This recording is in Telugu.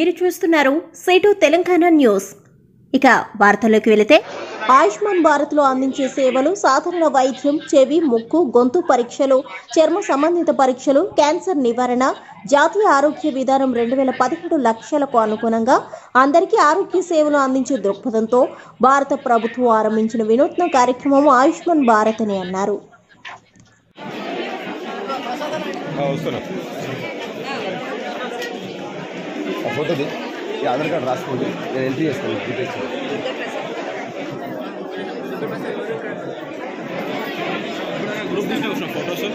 మీరు చూస్తున్నారు సేటు తెలంగాణ న్యూస్. ఇక వార్తల్లోకి వెళితే ఆయుష్మాన్ భారత్లో అందించే సేవలు సాధారణ వైద్యం చెవి ముక్కు గొంతు పరీక్షలు చర్మ సంబంధిత పరీక్షలు క్యాన్సర్ నివారణ జాతీయ ఆరోగ్య విధానం రెండు వేల పదిహేడు లక్ష్యాలకు అనుగుణంగా అందరికీ ఆరోగ్య సేవలు అందించే దృక్పథంతో భారత ప్రభుత్వం ఆరంభించిన వినూత్న కార్యక్రమం ఆయుష్మాన్ భారత్ అని అన్నారు. ఆ, ఫోటోది ఈ ఆధార్ కార్డు రాసుకోండి. నేను ఎంట్రీ చేస్తాను. డీటెయిల్స్ గ్రూప్ తీసిన వచ్చిన